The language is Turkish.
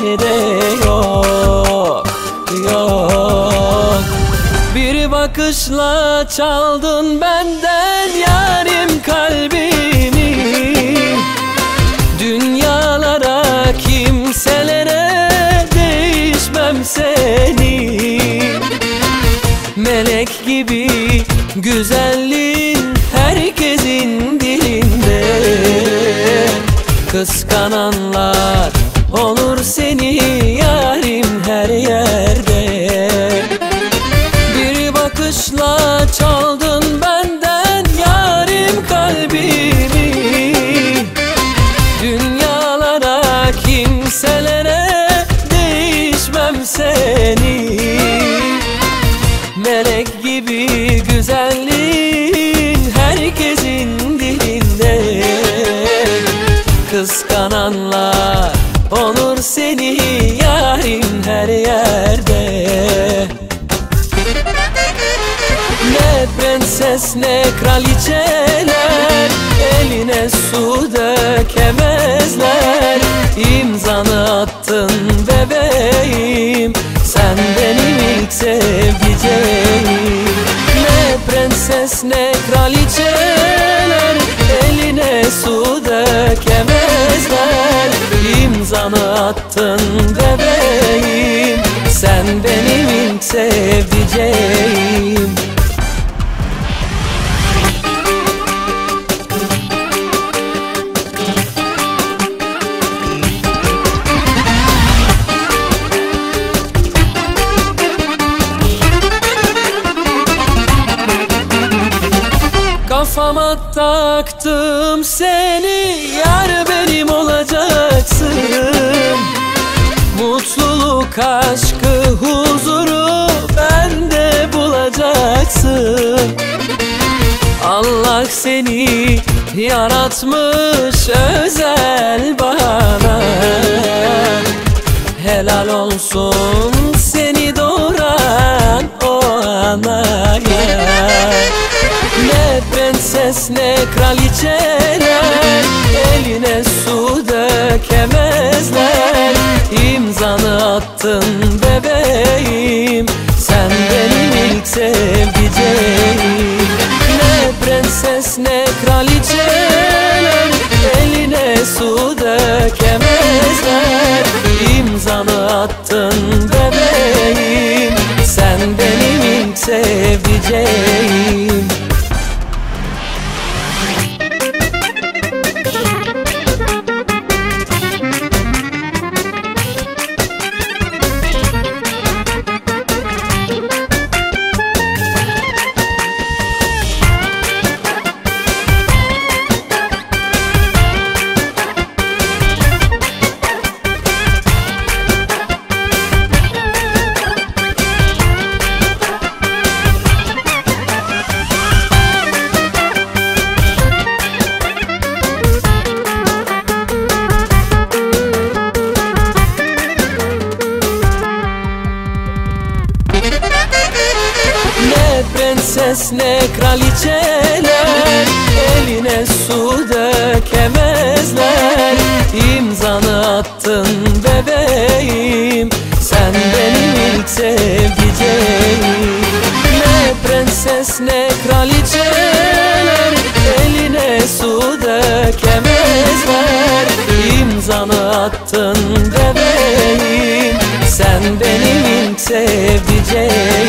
yerde yok Yok. Bir bakışla çaldın benden yarim kalbimi. Dünyalara kimselere değişmem seni. Melek gibi güzelliğin Kıskananlar olur seni yarim her yerde. Bir bakışla çaldın benden yarim kalbimi. Dünyalara kimselere değişmem seni. Melek gibi güzelliğin herkesin dilinde Kıskananlar olur seni yarim her yerde Ne prenses ne kraliçeler Eline su dökemezler İmzanı attın bebeğim Sen benim ilk sevdiceğim Ne prenses ne kraliçeler İmzanı attın bebeğim Sen benim sevdiceğim Kafama taktım seni Yar benim olacaksın. Mutluluk, aşkı, huzuru Bende bulacaksın. Allah seni yaratmış özel bana Helal olsun seni doğuran o anaya Ne prenses ne kraliçeler Eline su dökemezler. İmzanı attın prenses ne kraliçeler Eline su dökemezler. İmzanı attın bebeğim Sen benim ilk sevdiceğim Ne prenses ne kraliçeler Eline su dökemezler. İmzanı attın bebeğim Sen benim ilk sevdiceğim